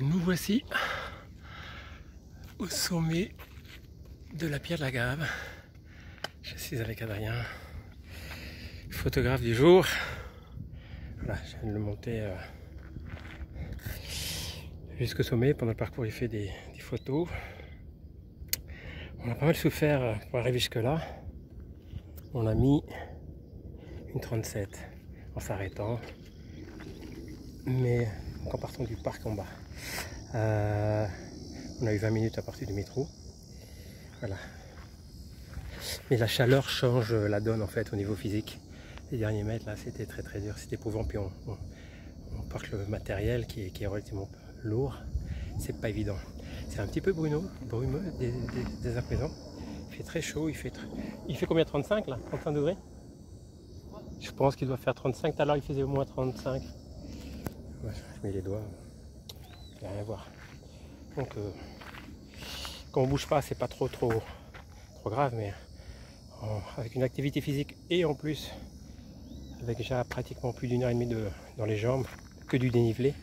Nous voici au sommet de la pierre de la Gave. Je suis avec Adrien, photographe du jour. Voilà, je viens de le monter euh, jusqu'au sommet. Pendant le parcours, il fait des, photos. On a pas mal souffert euh, pour arriver jusque là. On a mis une 37 en s'arrêtant. Mais en partant du parc en bas. Euh, on a eu 20 minutes à partir du métro. Voilà. Mais la chaleur change la donne en fait au niveau physique. Les derniers mètres là c'était très très dur, c'était éprouvant. Puis on, on, porte le matériel qui est, relativement lourd. C'est pas évident. C'est un petit peu brumeux, brumeux dès, à présent. Il fait très chaud, il fait, il fait combien? 35 là? 35 degrés? Je pense qu'il doit faire 35, tout à l'heure il faisait au moins 35. Je mets les doigts, il a rien à voir. Donc, euh, quand on bouge pas, c'est pas trop, trop, trop grave, mais avec une activité physique et en plus, avec déjà pratiquement plus d'une heure et demie de, dans les jambes, que du dénivelé,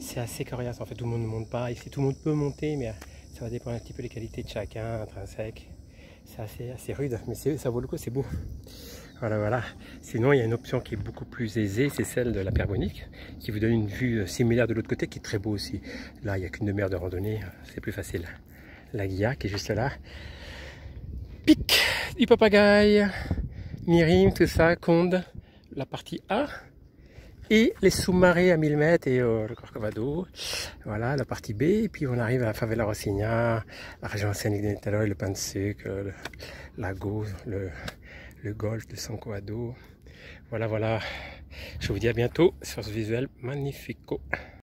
c'est assez coriace. En fait, tout le monde ne monte pas. Ici, tout le monde peut monter, mais ça va dépendre un petit peu des qualités de chacun, intrinsèque. C'est assez, assez rude, mais ça vaut le coup, c'est beau. Voilà, voilà. Sinon, il y a une option qui est beaucoup plus aisée, c'est celle de la Perbonique, qui vous donne une vue similaire de l'autre côté, qui est très beau aussi. Là, il n'y a qu'une demi-heure de randonnée, c'est plus facile. La Guilla, qui est juste là. Pic du papagaï, Mirim, tout ça, Conde, la partie A. Et les sous-marées à 1000 mètres et euh, le Corcovado. Voilà, la partie B. Et puis on arrive à la Favela Rossigna, la région océanique des Nitaloy, le pain de sucre, le lago, le, le golfe de San Coado. Voilà, voilà. Je vous dis à bientôt sur ce visuel magnifico.